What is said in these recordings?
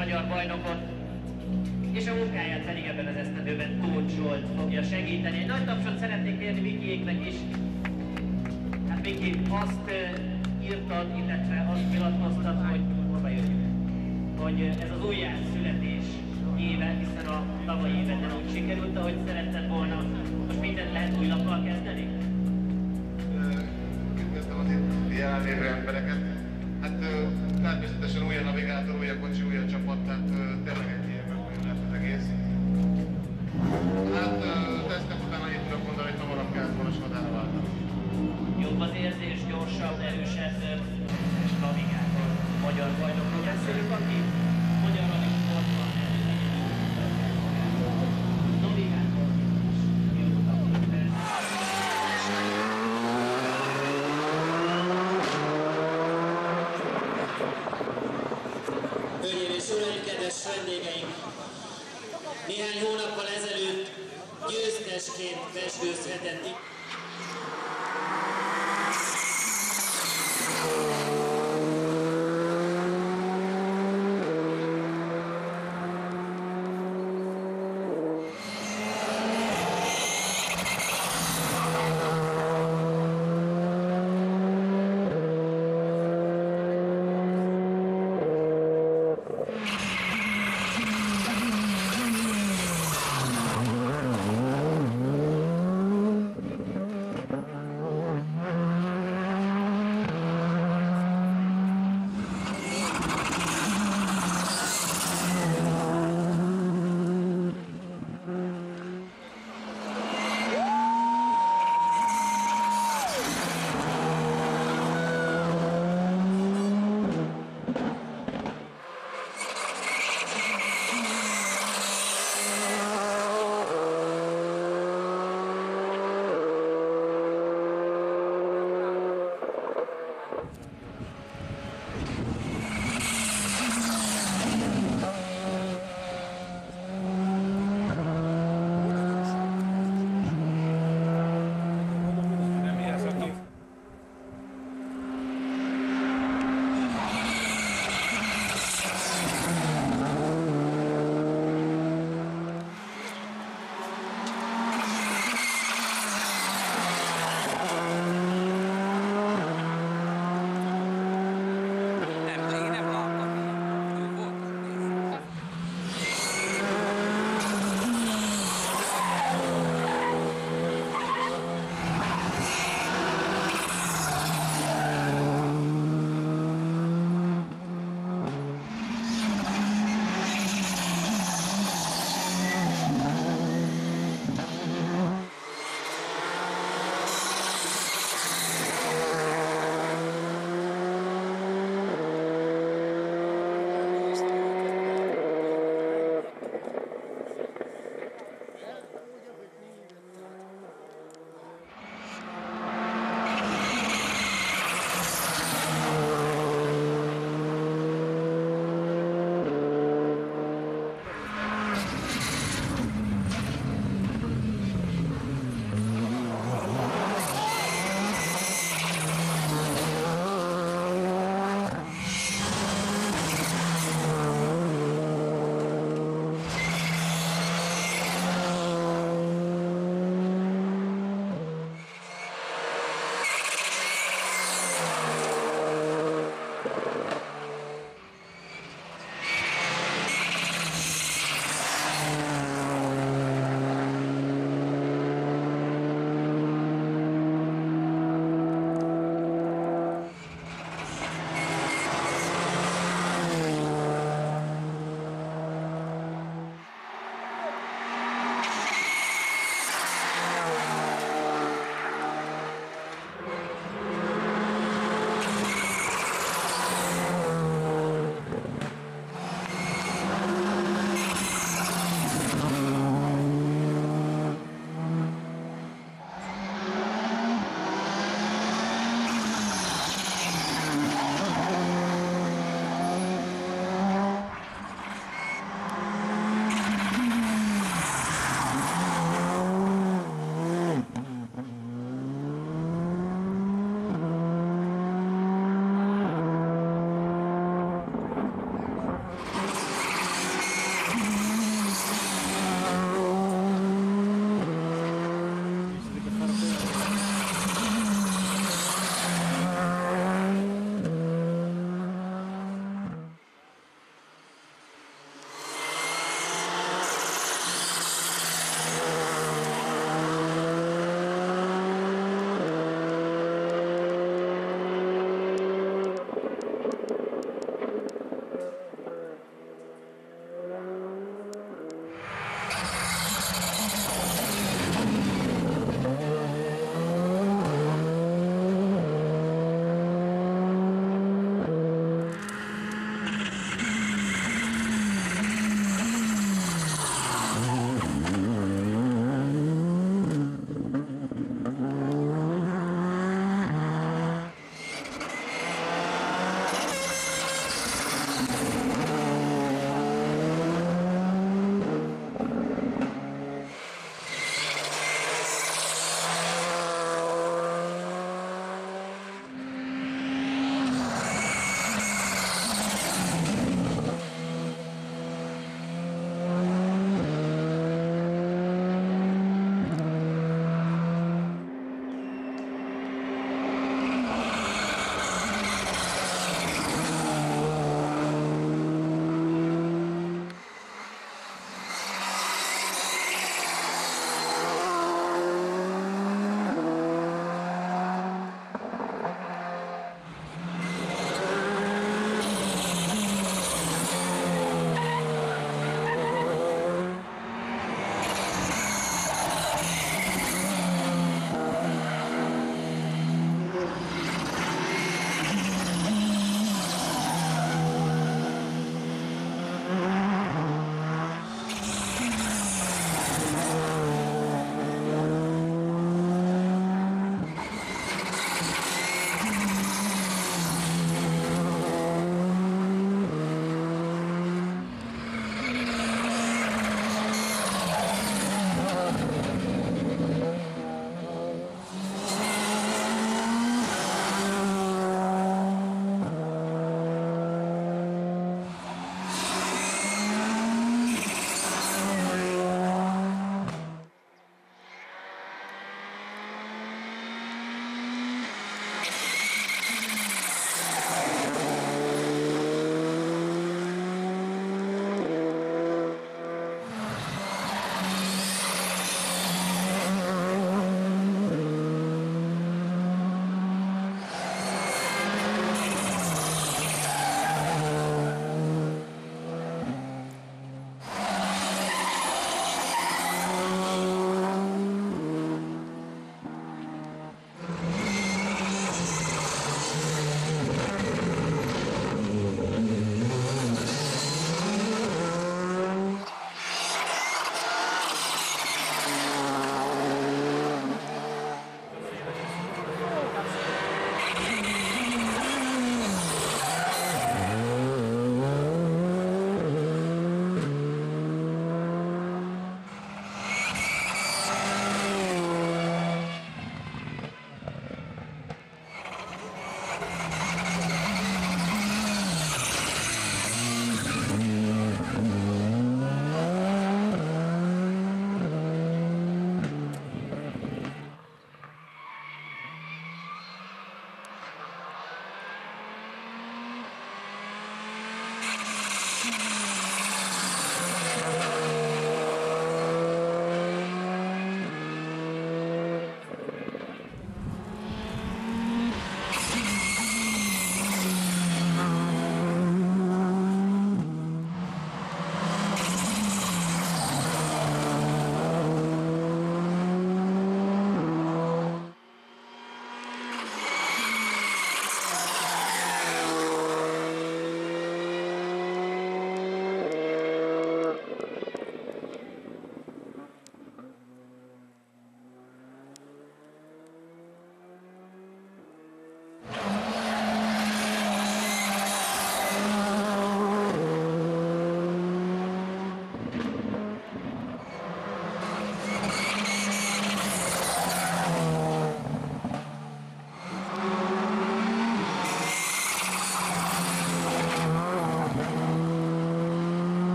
magyar bajnokot, és a munkáját pedig ebben az esztendőben Tóth Zsolt fogja segíteni. Egy nagy tapsot szeretnék kérni Vikiéknek is. Hát Viki, azt írtad, illetve azt nyilatkoztad, hogy hova jöjjünk, hogy ez az újjászületés éve, hiszen a tavalyi éven nem úgy sikerült, ahogy szeretted volna. Most mindent lehet új lappal kezdeni? Üdvözlöm az itt jelenlévő embereket. Természetesen új a navigátor, új a kocsi, új a csapat, tehát tényleg egy ilyen lesz az egész. Hát tesztek után annyit tudok mondani, hogy hamarabb kellett volna Skodára váltani. Jobb az érzés, gyorsabb, erősebb navigátor magyar bajnokról beszélünk, aki magyar Néhány hónappal ezelőtt győztesként veskőzhetett itt.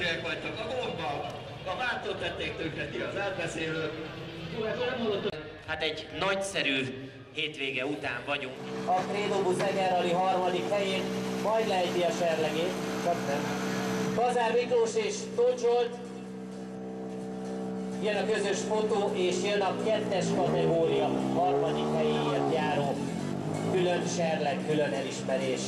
Nagyszerűek vagytok a gólban. A váltót tették tönkre ti az átbeszélők. Hát nem egy nagyszerű hétvége után vagyunk. A Krédobusz Egerrali harmadik helyén majd lejti a serlegét, csak nem. Kazár Miklós és Tóth Zsolt, jön a közös fotó, és jön a kettes kategória harmadik helyéért járó külön serleg, külön elismerés.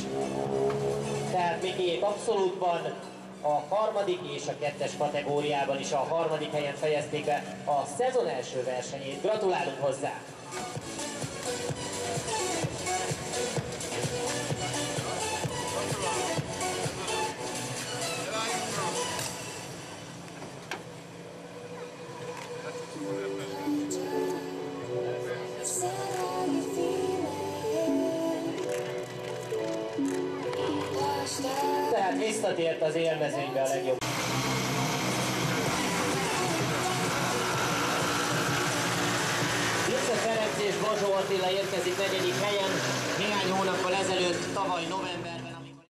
Tehát Mikiék abszolútban a harmadik és a kettes kategóriában is a harmadik helyen fejezték be a szezon első versenyét. Gratulálunk hozzá! Visszatért az élmezőnybe a legjobb. Vince Ferenc és Bazsó Attila érkezik negyedik helyen. Néhány hónappal ezelőtt, tavaly november